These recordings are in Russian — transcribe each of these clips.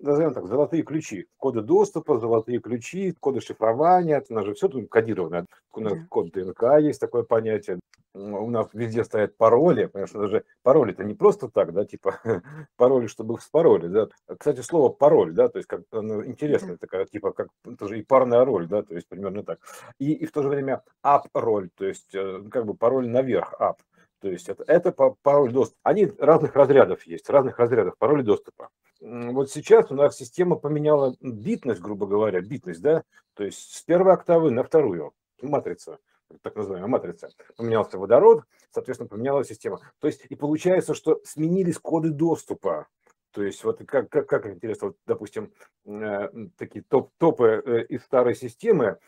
назовем так, золотые ключи. Коды доступа, золотые ключи, коды шифрования, это у нас же все тут кодировано. У нас код ДНК есть такое понятие. У нас везде стоят пароли, потому что даже пароли это не просто так, да, типа пароли, чтобы их спароли, да. Кстати, слово пароль, да, то есть как оно интересное, такая, типа, как тоже и парная роль, да, то есть примерно так. И, и в то же время up роль, то есть э, как бы пароль наверх, up. То есть это, это пароль доступа. Они разных разрядов есть, разных разрядов пароли доступа. Вот сейчас у нас система поменяла битность, грубо говоря, битность, да, то есть с первой октавы на вторую, матрица, так называемая матрица. Поменялся водород, соответственно, поменялась система. То есть и получается, что сменились коды доступа. То есть вот как, как, как интересно, вот, допустим, э, такие топ, топы э, из старой системы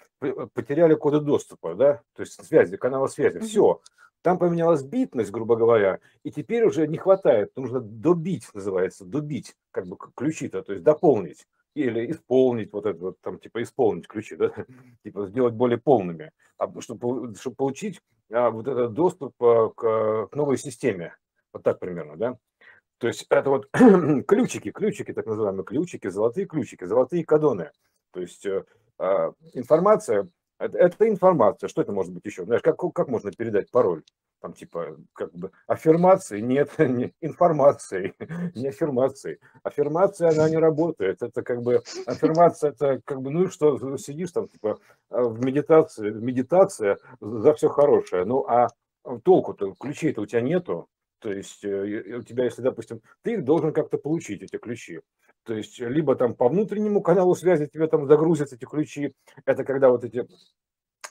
потеряли коды доступа, да, то есть связи, канала связи, mm-hmm. все. Там поменялась битность, грубо говоря, и теперь уже не хватает, нужно добить, называется, добить, как бы ключи-то, то есть дополнить или исполнить вот это вот там типа исполнить ключи, да, типа сделать более полными, а, чтобы, чтобы получить а, вот этот доступ а, к, к новой системе, вот так примерно, да. То есть это вот ключики, ключики, так называемые ключики, золотые ключики, золотые кадоны. То есть э, а, информация это, это информация. Что это может быть еще? Знаешь, как, как можно передать пароль? Там типа как бы аффирмации нет, не, информации, не аффирмации. Аффирмация, она не работает. Это как бы аффирмация, это как бы, ну и что, сидишь там типа а, в медитации, медитация за все хорошее. Ну а толку-то, ключей-то у тебя нету. То есть э, у тебя, если, допустим, ты их должен как-то получить, эти ключи. То есть либо там по внутреннему каналу связи тебе там загрузят эти ключи. Это когда вот эти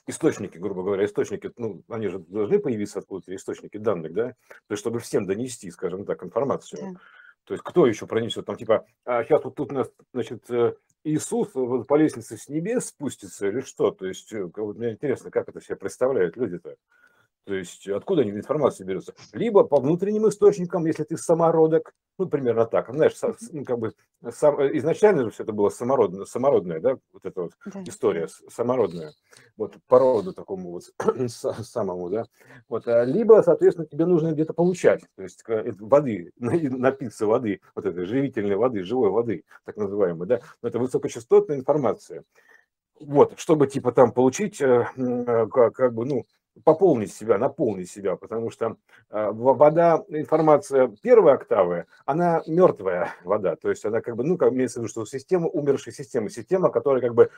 источники, грубо говоря, источники, ну, они же должны появиться откуда-то, источники данных, да, то есть чтобы всем донести, скажем так, информацию. Да. То есть кто еще пронесет, там типа, а сейчас вот тут у нас, значит, э, Иисус по лестнице с небес спустится или что? То есть э, вот мне интересно, как это себе представляют люди-то. То есть откуда они информация берется? Либо по внутренним источникам, если ты самородок, ну, примерно так. Знаешь, ну, как бы сам, э, изначально же все это было самородное, самородное, да, вот эта вот да. история самородная, вот по роду такому вот самому, да. Вот, а либо, соответственно, тебе нужно где-то получать, то есть воды, напиться воды, вот этой живительной воды, живой воды, так называемой, да. Но это высокочастотная информация. Вот, чтобы типа там получить, э, э, как, как бы, ну, пополнить себя, наполнить себя, потому что а, вода, информация первой октавы, она мертвая вода, то есть она как бы, ну, как имеется в виду, что система, умершая система, система, которая как бы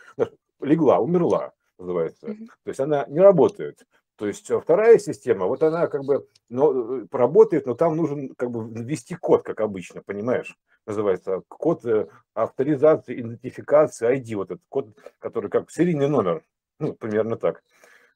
легла, умерла, называется, mm-hmm. то есть она не работает. То есть а, вторая система, вот она как бы но, э, работает, но там нужен как бы ввести код, как обычно, понимаешь? Называется код э, авторизации, идентификации, ID, вот этот код, который как серийный номер, ну, примерно так.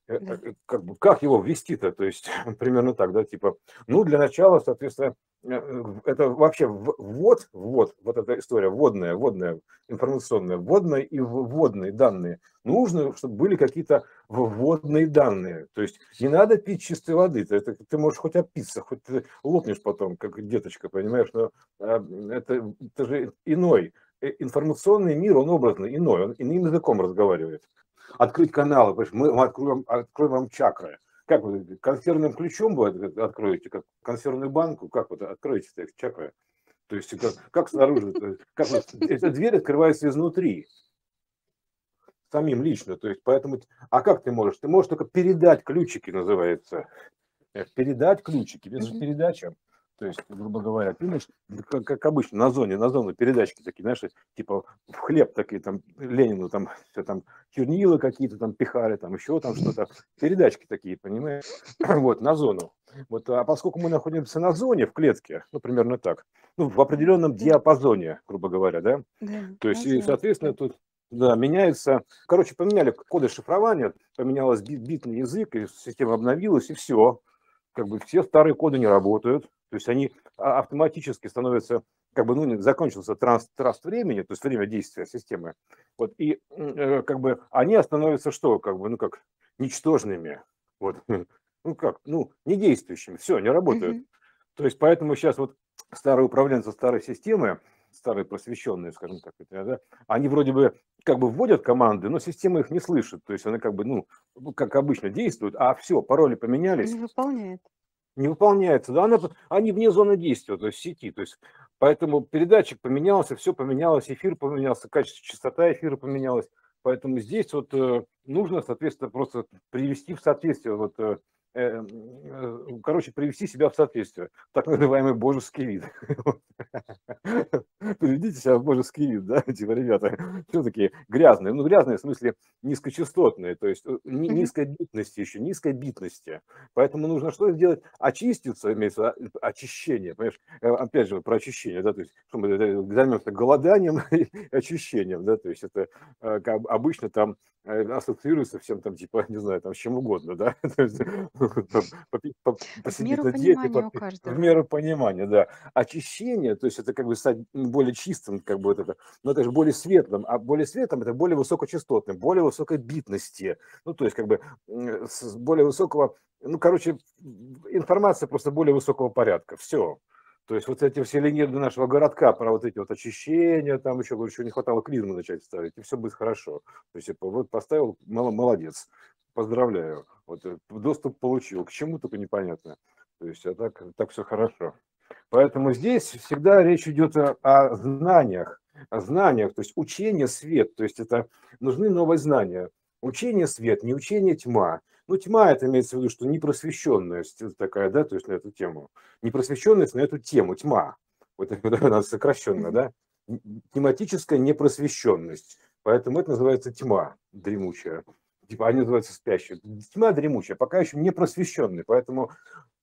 Э, э, как, бы, как его ввести-то, то есть примерно так, да, типа, ну, для начала, соответственно, э, это вообще ввод, ввод, вот эта история, вводная, вводная, информационная, вводная и вводные данные. Нужно, чтобы были какие-то вводные данные. То есть не надо пить чистой воды, ты, это, ты можешь хоть опиться, хоть ты лопнешь потом, как деточка, понимаешь, но это, это же иной. Информационный мир, он образный, иной, он иным языком разговаривает открыть каналы, мы откроем, откроем вам чакры. Как вы консервным ключом вы откроете, как консервную банку, как вы откроете эти чакры? То есть как, как снаружи, как эта дверь открывается изнутри, самим лично. То есть поэтому, а как ты можешь? Ты можешь только передать ключики, называется. Э, передать ключики, без mm-hmm. передача. То есть, грубо говоря, ты знаешь, как, как обычно, на зоне, на зону передачки такие, знаешь, типа в хлеб такие, там, Ленину там, все там, чернила какие-то там пихали, там еще там что-то, передачки такие, понимаешь, вот, на зону. Вот, а поскольку мы находимся на зоне, в клетке, ну, примерно так, ну, в определенном диапазоне, грубо говоря, да, да то есть, и, соответственно, тут да, меняется. Короче, поменяли коды шифрования, поменялось битный язык, и система обновилась, и все. Как бы все старые коды не работают. То есть они а, автоматически становятся, как бы, ну, закончился транс, траст времени, то есть время действия системы. Вот, и э, как бы они становятся что, как бы, ну, как ничтожными. Вот, ну, как, ну, не действующими, все, не работают. Mm-hmm. То есть поэтому сейчас вот старые управленцы старой системы, старые просвещенные, скажем так, да, они вроде бы как бы вводят команды, но система их не слышит. То есть она как бы, ну, как обычно действует, а все, пароли поменялись. Не выполняет не выполняется, да, она, они вне зоны действия, то есть сети, то есть Поэтому передатчик поменялся, все поменялось, эфир поменялся, качество, частота эфира поменялась. Поэтому здесь вот э, нужно, соответственно, просто привести в соответствие вот э, Э, короче, привести себя в соответствие. Так называемый божеский вид. Приведите себя в божеский вид, да, типа, ребята, все такие грязные. Ну, грязные в смысле низкочастотные, то есть э, низкой битности еще, низкой битности. Поэтому нужно что сделать? Очиститься, имеется очищение, понимаешь? Опять же, про очищение, да, то есть что мы займемся голоданием и очищением, да, то есть это обычно там ассоциируется всем там, типа, не знаю, там, с чем угодно, да, понимания у каждого. в меру понимания, да. Очищение, то есть это как бы стать более чистым, как бы вот это, но это же более светлым, а более светлым это более высокочастотным, более высокой битности, ну, то есть как бы с более высокого, ну, короче, информация просто более высокого порядка, все. То есть вот эти все легенды нашего городка про вот эти вот очищения, там еще, говорю, еще не хватало клизмы начать ставить, и все будет хорошо. То есть вот поставил, молодец, поздравляю. Вот э, доступ получил, к чему только непонятно. То есть а так, так все хорошо. Поэтому здесь всегда речь идет о, о знаниях, о знаниях, то есть учение свет, то есть это нужны новые знания. Учение свет, не учение тьма. Ну, тьма это имеется в виду, что непросвещенность такая, да, то есть на эту тему. Непросвещенность на эту тему, тьма. Вот это она сокращенно, да. Тематическая непросвещенность. Поэтому это называется тьма дремучая. Типа они называются спящие. Тьма дремучая, пока еще не просвещенный. Поэтому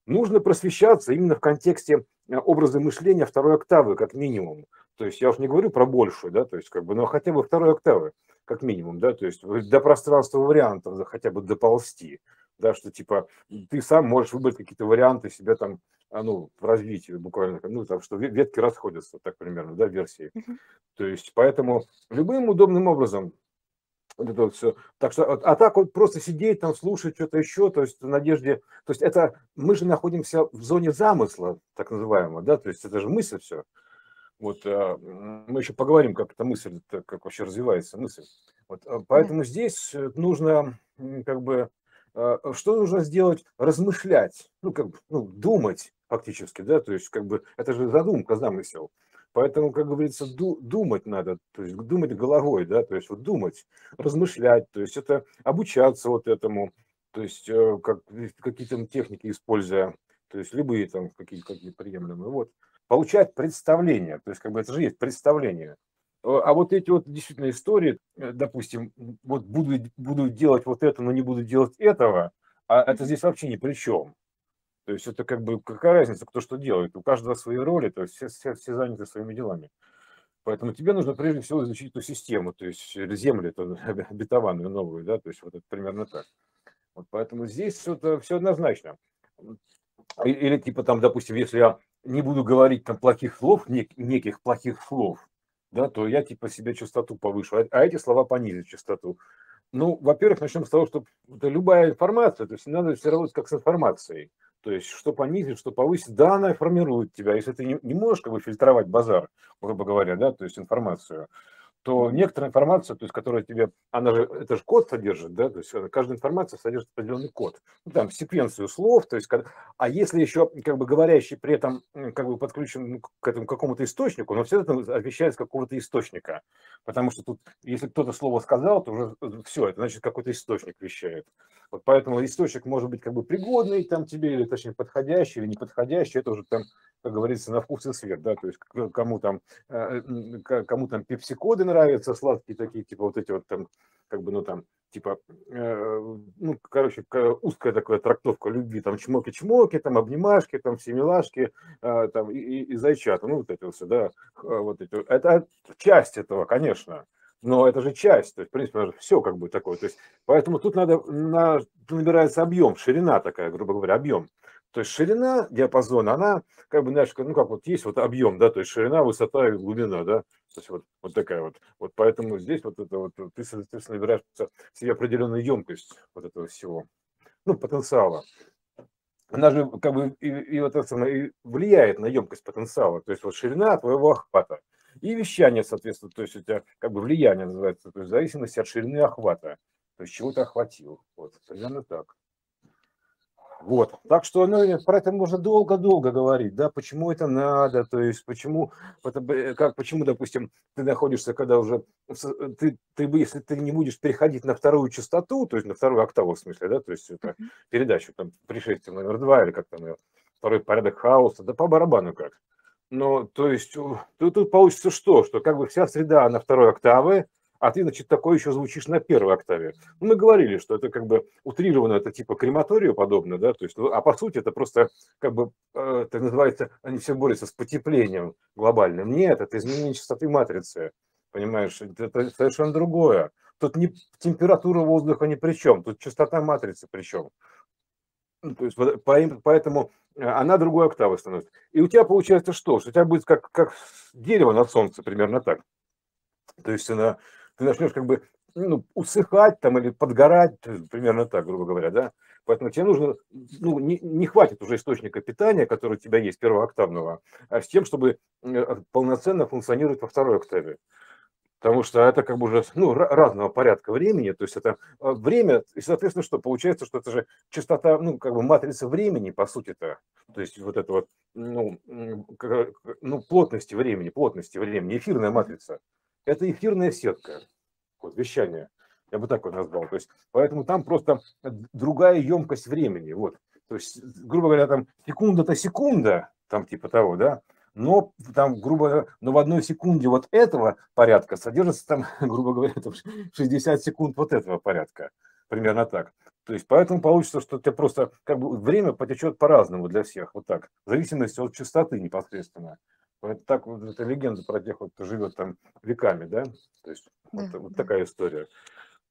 нужно просвещаться именно в контексте э, образа мышления второй октавы, как минимум. То есть я уж не говорю про большую, да, то есть как бы, но хотя бы второй октавы как минимум, да, то есть до пространства вариантов хотя бы доползти, да, что типа ты сам можешь выбрать какие-то варианты себя там, а, ну, в развитии буквально, ну, там, что ветки расходятся, так примерно, да, версии. Uh-huh. То есть поэтому любым удобным образом вот это вот все. Так что, а так вот просто сидеть там, слушать что-то еще, то есть в надежде, то есть это, мы же находимся в зоне замысла, так называемого, да, то есть это же мысль все. Вот а, мы еще поговорим, как эта мысль, как вообще развивается мысль. Вот, а, поэтому да. здесь э, нужно как бы а, что нужно сделать? Размышлять, ну как бы ну, думать фактически, да, то есть как бы это же задумка, замысел. Поэтому, как говорится, думать надо, то есть думать головой, да, то есть вот думать, размышлять, то есть это обучаться вот этому, то есть э, как, какие-то техники используя, то есть любые там какие-то какие приемлемые. Вот получать представление. То есть, как бы это же есть представление. А вот эти вот действительно истории, э, допустим, вот буду, буду делать вот это, но не буду делать этого, а это здесь вообще ни при чем. То есть это как бы какая разница, кто что делает. У каждого свои роли, то есть все, все, все заняты своими делами. Поэтому тебе нужно прежде всего изучить эту систему, то есть землю эту обетованную новую, да, то есть вот это примерно так. Вот поэтому здесь все, все однозначно. Или типа там, допустим, если я не буду говорить там плохих слов, нек, неких плохих слов, да, то я типа себе частоту повышу, а, а эти слова понизят частоту. Ну, во-первых, начнем с того, что это любая информация, то есть надо все работать как с информацией. То есть, что понизить, что повысить, да, она формирует тебя. Если ты не, не можешь как бы фильтровать базар, грубо говоря, да, то есть информацию, то некоторая информация, то есть, которая тебе, она же, это же код содержит, да, то есть э, каждая информация содержит определенный код, ну, там, секвенцию слов, то есть, а если еще, как бы, говорящий при этом, как бы, подключен ну, к этому какому-то источнику, но все это отвечает с какого-то источника, потому что тут, если кто-то слово сказал, то уже все, это значит, какой-то источник вещает. Вот поэтому источник может быть как бы пригодный там тебе, или точнее подходящий, или неподходящий, это уже там как говорится, на вкус и цвет, да, то есть кому там, э, кому там пепсикоды нравятся, сладкие такие, типа вот эти вот там, как бы, ну там, типа, э, ну, короче, узкая такая трактовка любви, там, чмоки-чмоки, там, обнимашки, там, все милашки, э, там, и, и, и зайчата, ну, вот это все, да, вот эти, это часть этого, конечно, но это же часть, то есть, в принципе, все как бы такое, то есть, поэтому тут надо, на, набирается объем, ширина такая, грубо говоря, объем, то есть ширина диапазона, она как бы, знаешь, ну как вот есть вот объем, да, то есть ширина, высота и глубина, да, то есть вот, вот такая вот. Вот поэтому здесь вот это вот, ты, соответственно, набираешь себе определенную емкость вот этого всего, ну, потенциала. Она же как бы и, и вот это и влияет на емкость потенциала, то есть вот ширина твоего охвата. И вещание, соответственно, то есть у тебя как бы влияние называется, то есть в зависимости от ширины охвата, то есть чего ты охватил. Вот, примерно так. Вот. Так что ну, про это можно долго-долго говорить, да, почему это надо, то есть почему, это, как, почему, допустим, ты находишься, когда уже, ты, ты, если ты не будешь переходить на вторую частоту, то есть на вторую октаву в смысле, да, то есть это передачу, там, пришествие номер два или как там, второй порядок хаоса, да по барабану как. Но, то есть, тут, тут получится что? Что как бы вся среда на второй октавы, а ты, значит, такой еще звучишь на первой октаве. Ну, мы говорили, что это как бы утрированно, это типа крематорию подобно, да, то есть, ну, а по сути это просто как бы, э, так называется, они все борются с потеплением глобальным. Нет, это изменение частоты матрицы, понимаешь, это совершенно другое. Тут не температура воздуха ни при чем, тут частота матрицы при чем. Ну, то есть, поэтому э, она другой октавы становится. И у тебя получается что? Что у тебя будет как, как дерево на солнце, примерно так. То есть она ты начнешь как бы ну, усыхать там или подгорать, примерно так, грубо говоря, да. Поэтому тебе нужно, ну, не, не хватит уже источника питания, который у тебя есть, первооктавного, а с тем, чтобы э, полноценно функционировать во второй октаве. Потому что это как бы уже ну, разного порядка времени, то есть это э, время, и соответственно что, получается, что это же частота, ну, как бы матрица времени, по сути-то, то есть вот это вот, ну, ну, плотности времени, плотности времени, эфирная матрица это эфирная сетка, вот, вещание, я бы так вот назвал. То есть, поэтому там просто другая емкость времени. Вот. То есть, грубо говоря, там секунда-то секунда, там типа того, да, но там, грубо но в одной секунде вот этого порядка содержится там, грубо говоря, там 60 секунд вот этого порядка. Примерно так. То есть поэтому получится, что ты просто как бы время потечет по-разному для всех, вот так, в зависимости от частоты непосредственно. Это так вот эта легенда про тех, кто живет там веками, да? То есть да, вот, вот такая история.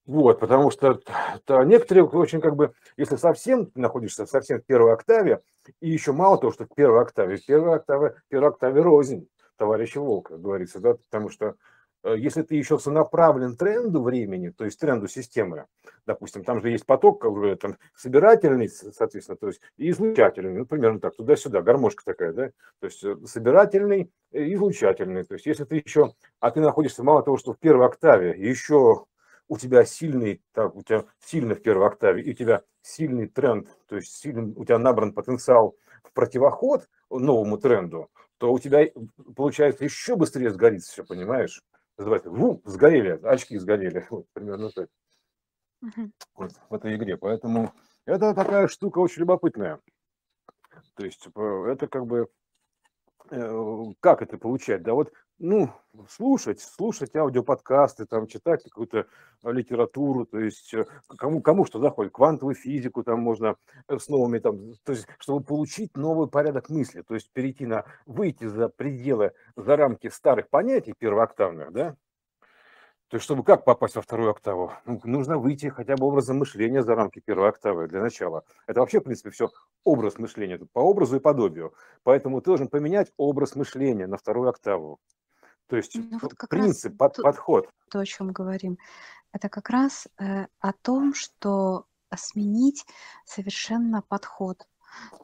Вот, потому что то некоторые очень как бы, если совсем находишься совсем в первой октаве, и еще мало того, что в первой октаве, в первой октаве, в первой октаве рознь товарища Волка, говорится, да, потому что если ты еще сонаправлен тренду времени, то есть тренду системы, допустим, там же есть поток как бы, там, собирательный, соответственно, то есть и излучательный, ну, примерно так, туда-сюда, гармошка такая, да, то есть э, собирательный и излучательный, то есть если ты еще, а ты находишься мало того, что в первой октаве, еще у тебя сильный, так, у тебя сильно в первой октаве, и у тебя сильный тренд, то есть сильный, у тебя набран потенциал в противоход новому тренду, то у тебя получается еще быстрее сгорит все, понимаешь? Называется, ву, сгорели, очки сгорели, вот, примерно так. Uh-huh. Вот, в этой игре. Поэтому это такая штука очень любопытная. То есть типа, это как бы э, как это получать? Да вот, ну, слушать, слушать аудиоподкасты, там, читать какую-то литературу, то есть э, кому, кому что заходит, квантовую физику там можно э, с новыми, там, то есть, чтобы получить новый порядок мысли, то есть перейти на, выйти за пределы, за рамки старых понятий первооктавных, да, то есть, чтобы как попасть во вторую октаву? Ну, нужно выйти хотя бы образом мышления за рамки первой октавы для начала. Это вообще, в принципе, все образ мышления, по образу и подобию. Поэтому ты должен поменять образ мышления на вторую октаву. То есть ну, вот как принцип, под, подход. То, о чем говорим, это как раз э, о том, что сменить совершенно подход.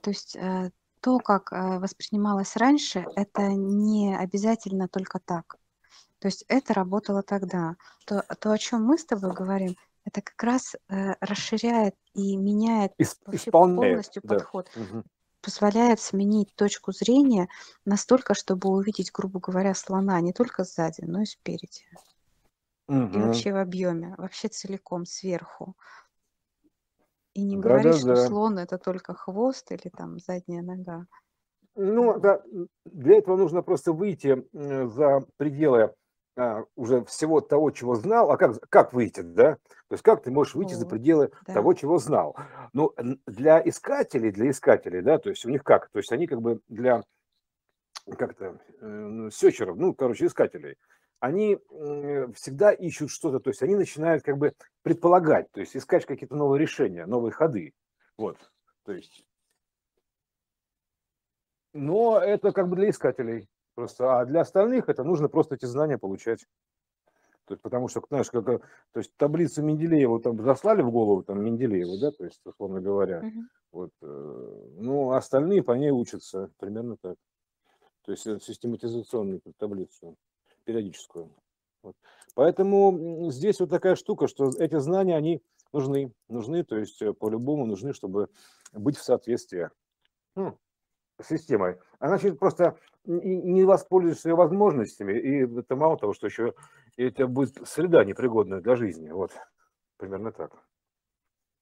То есть э, то, как э, воспринималось раньше, это не обязательно только так. То есть это работало тогда. То, то о чем мы с тобой говорим, это как раз э, расширяет и меняет вообще полностью да. подход. Угу позволяет сменить точку зрения настолько, чтобы увидеть, грубо говоря, слона не только сзади, но и спереди. Угу. И вообще в объеме, вообще целиком, сверху. И не да, говорить, да, что да. слон это только хвост или там задняя нога. Ну, да, для этого нужно просто выйти за пределы а, уже всего того, чего знал, а как, как выйти, да? То есть как ты можешь выйти за пределы да. того, чего знал? Ну, для искателей, для искателей, да, то есть у них как? То есть они как бы для как-то э, сечеров, ну, короче, искателей, они всегда ищут что-то, то есть они начинают как бы предполагать, то есть искать какие-то новые решения, новые ходы. Вот, то есть но это как бы для искателей. Просто, а для остальных это нужно просто эти знания получать. То есть, потому что, знаешь, как, то есть таблицу Менделеева там заслали в голову, там Менделееву, да, то есть, условно говоря. Uh-huh. Вот, э, ну, остальные по ней учатся примерно так. То есть систематизационную таблицу, периодическую. Вот. Поэтому здесь вот такая штука, что эти знания, они нужны, нужны, то есть э, по-любому нужны, чтобы быть в соответствии ну, системой. А значит, просто не воспользуешься ее возможностями, и это мало того, что еще это будет среда непригодная для жизни. Вот, примерно так.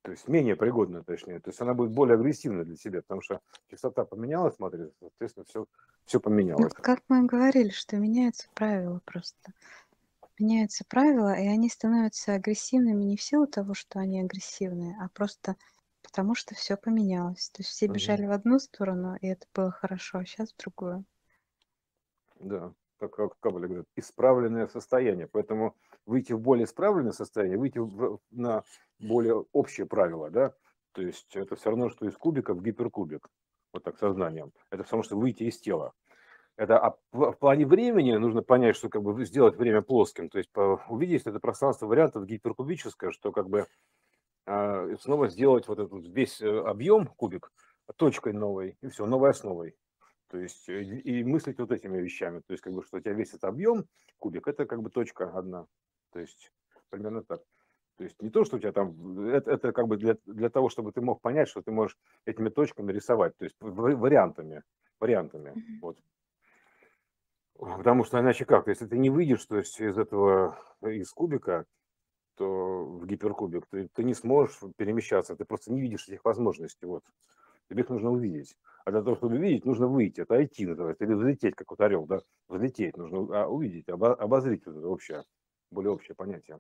То есть менее пригодная, точнее. То есть она будет более агрессивной для себя, потому что частота поменялась, смотри, соответственно, все, все поменялось. Ну, как мы говорили, что меняются правила просто меняются правила, и они становятся агрессивными не в силу того, что они агрессивные, а просто потому что все поменялось. То есть все бежали в одну сторону, и это было хорошо, а сейчас в другую. Да, как, как Кабель говорит, исправленное состояние. Поэтому выйти в более исправленное состояние, выйти в, на более общее правило, да, то есть это все равно, что из кубика в гиперкубик, вот так сознанием. Это все равно, что выйти из тела. Это а в, плане времени нужно понять, что как бы сделать время плоским, то есть по, увидеть это пространство вариантов гиперкубическое, что как бы э, снова сделать вот этот весь э, объем кубик точкой новой и все новой основой. То есть э, и мыслить вот этими вещами, то есть как бы что у тебя весь этот объем кубик это как бы точка одна, то есть примерно так. То есть не то, что у тебя там, это, это как бы для, для того, чтобы ты мог понять, что ты можешь этими точками рисовать, то есть вариантами, вариантами. Mm-hmm. Вот. Потому что иначе как? Если ты не выйдешь то есть, из этого, из кубика, в гиперкубик, ты, ты не сможешь перемещаться, ты просто не видишь этих возможностей. Вот. Тебе их нужно увидеть. А для того, чтобы увидеть, нужно выйти, отойти, называется, или взлететь, как вот орел, да, взлететь, нужно а, увидеть, обозрить вот это общее, более общее понятие.